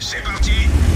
C'est parti.